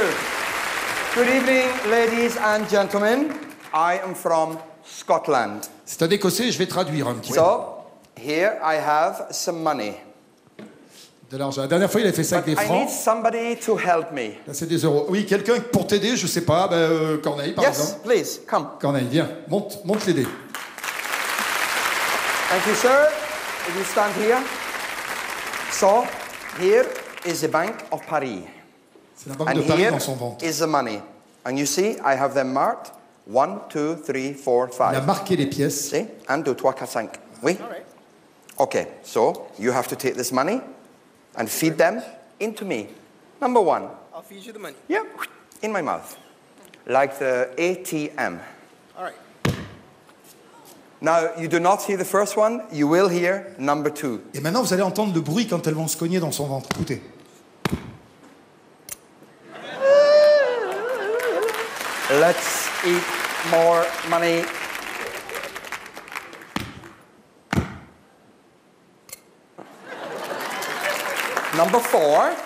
you. Good evening, ladies and gentlemen. I am from Scotland. C'est un écossais, je vais traduire un petit peu. So, here I have some money. De l'argent. La dernière fois, il a fait ça avec But des I need francs. somebody to help me. Là, c'est des euros. Oui, quelqu'un pour t'aider, je sais pas. Ben, euh, Corneille, par Yes, exemple. please, come. Corneille, viens, monte, monte l'aider. Thank you, sir. Will you stand here? So, here is the Bank of Paris. C'est la banque And de Paris here dans son ventre. is the money. And you see, I have them marked. One, two, three, four, Il a five. marqué les pièces. See? Un, deux, trois, quatre, cinq. Oui? Okay, so you have to take this money and feed them into me. Number one. I'll feed you the money. Yeah, in my mouth. Like the ATM. All right. Now, you do not hear the first one, you will hear number two. Et maintenant, vous allez entendre le bruit quand elles vont se cogner dans son ventre. Écoutez. Let's eat more money. Number four.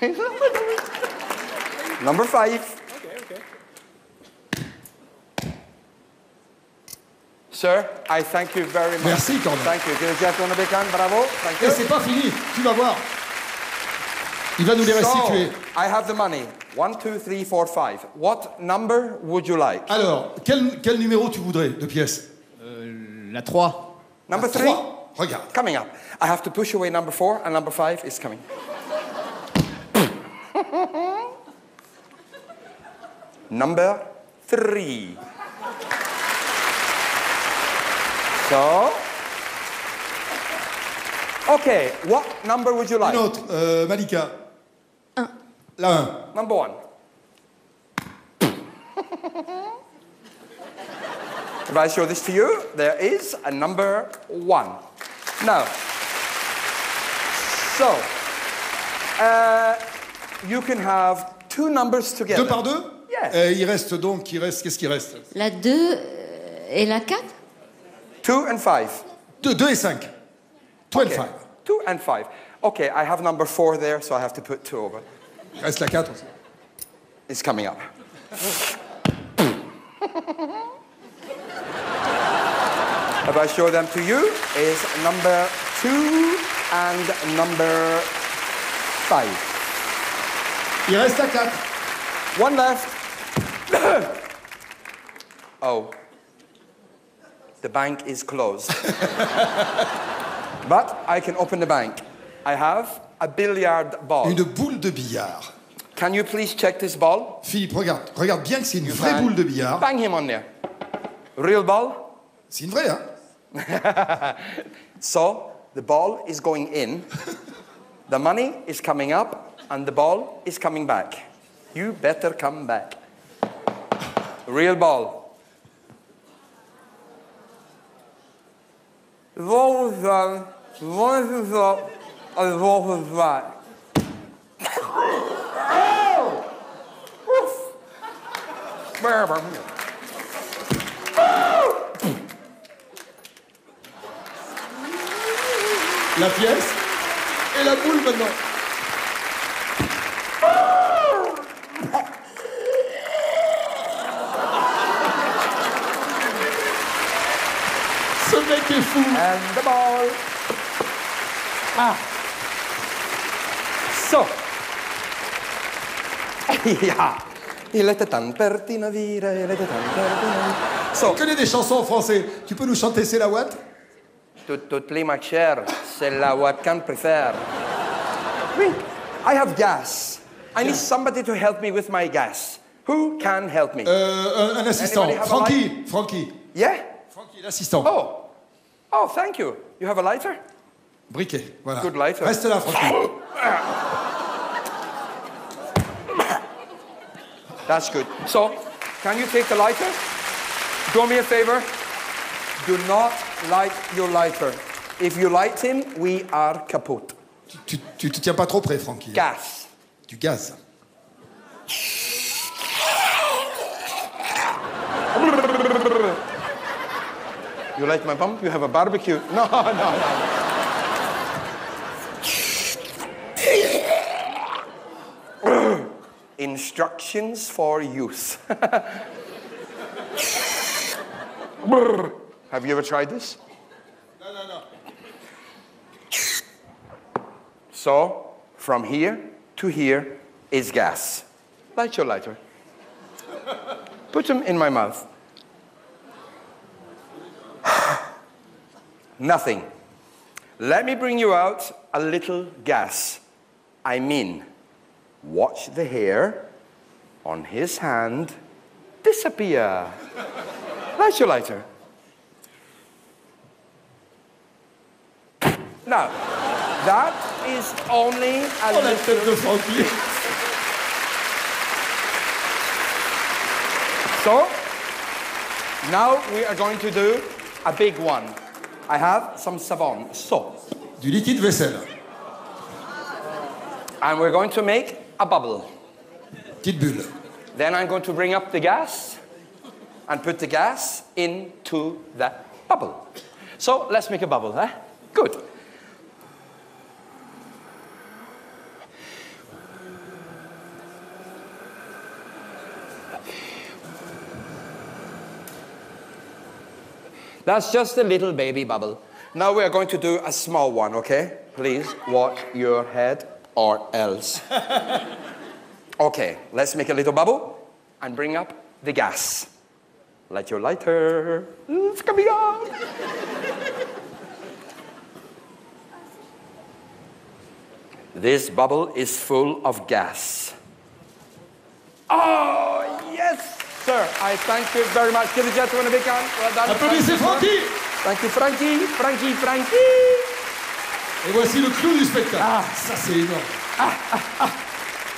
Number five. Okay, okay. Sir, I thank you very much. Merci, Corneille. Thank you. A big hand. Bravo. Thank Et you. c'est pas fini, tu vas voir. Il va nous les So, restituer. I have the money. One, two, three, four, five. What number would you like? Alors, quel, quel numéro tu voudrais de pièce? La 3. Number three? Trois. Regarde. Coming up. I have to push away number four, and number five is coming. number three. So. Okay, what number would you like? Une autre, euh, Malika. La 1. Number one. if I show this to you, there is a number one. Now, so, uh, you can have two numbers together. Deux par deux Yes. Euh, Il reste donc, il reste, qu'est-ce qui reste La 2 euh, et la 4 Two and five. 2, 2 et 5. 2 Okay. and 5. Two and five. Okay, I have number four there, so I have to put two over. Reste la 4 aussi. It's coming up. if I show them to you, is number two and number five. Il reste la 4. One left. oh. The bank is closed. but I can open the bank. I have a billiard ball. Une boule de billard. Can you please check this ball? Philippe, regarde, regarde bien que c'est une vraie Bang. boule de billard. Bang him on there. Real ball? C'est une vraie, hein So the ball is going in, the money is coming up, and the ball is coming back. You better come back. Real ball. Down, one is up, and one is back. La pièce et la boule maintenant. Ce mec est fou. And the ball. Ah. So. Il était temps per ti navire, il était temps per ti navire. So, On connaît des chansons en français. Tu peux nous chanter C'est la Watt tout, tout les matières, c'est la what can prefer. Oui. I have gas. I need somebody to help me with my gas. Who can help me? euh, un, un assistant. Francky. Francky. yeah? Francky, l'assistant. Oh. Oh, thank you. You have a lighter? Briquet. Voilà. Good lighter. Reste là, Francky. That's good. So, can you take the lighter? Do me a favor. Do not light your lighter. If you light him, we are kaput. tu, tu te tiens pas trop près, Francky. Gas. Du gaz. You like my bump? You have a barbecue? No, no, no. Instructions for youth. Have you ever tried this? Non, non, non. So, from here to here is gas. Light your lighter. Put them in my mouth. Nothing. Let me bring you out a little gas. I mean, watch the hair on his hand disappear. That's your lighter. Now, that is only a Oh, little So, now we are going to do a big one. I have some savon, soap, Du liquide vaisselle. and we're going to make a bubble. Petite bulle. Then I'm going to bring up the gas and put the gas into the bubble. So let's make a bubble, eh? Good. That's just a little baby bubble. Now we are going to do a small one, okay? Please watch your head or else. Okay, let's make a little bubble and bring up the gas. Light your lighter. Mm, it's coming up. this bubble is full of gas. Oh, yes, sir. I thank you very much. Give the gentleman a big hand. Well done. Applaudissez Francky Thank you, Frankie. Frankie, Frankie. Et voici le clou du spectacle. Ah, ça c'est énorme.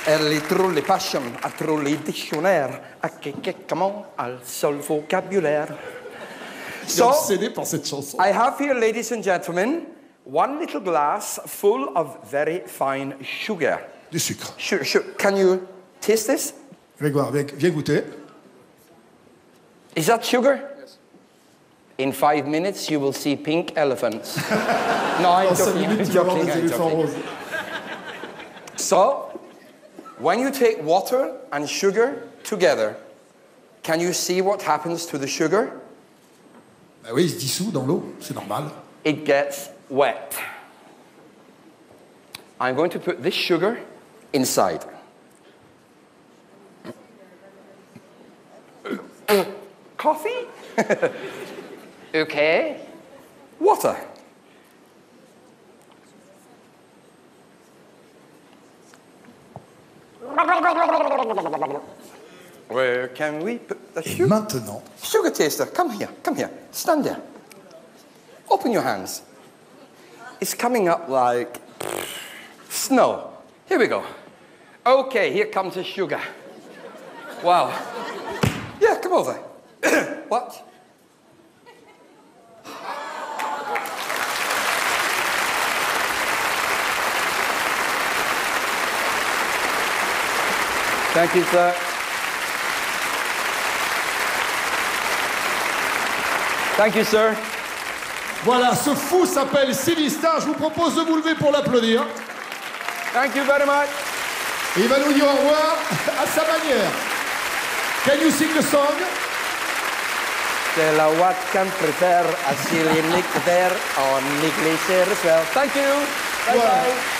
Elle est trop les passion, à trop les dictionnaires, à comment, al seul vocabulaire. So, obsédé par cette chanson. I have here, ladies and gentlemen, one little glass full of very fine sugar. Du sucre. Su- su- Can you taste this? Grégoire, viens, viens goûter. Is that sugar? In five minutes, you will see pink elephants. no, I'm 5 joking. I'm minutes, tu vas voir joking. I'm joking. So, when you take water and sugar together, can you see what happens to the sugar? Bah oui, il se dissout dans l'eau, c'est normal. It gets wet. I'm going to put this sugar inside. Coffee? okay. Water. Where can we put the Et sugar? maintenant, Sugar taster, come here, come here, stand there. Open your hands. It's coming up like snow. Here we go. Okay, here comes the sugar. Wow. Yeah, come over. what? Thank you, sir. Thank you, sir. voilà, ce fou s'appelle Sinistar. Je vous propose de vous lever pour l'applaudir. Thank you very much. Il va nous dire au revoir à sa manière. Can you sing the song? C'est la what can prepare a silly nick there on well. Thank you. Bye Voilà. bye.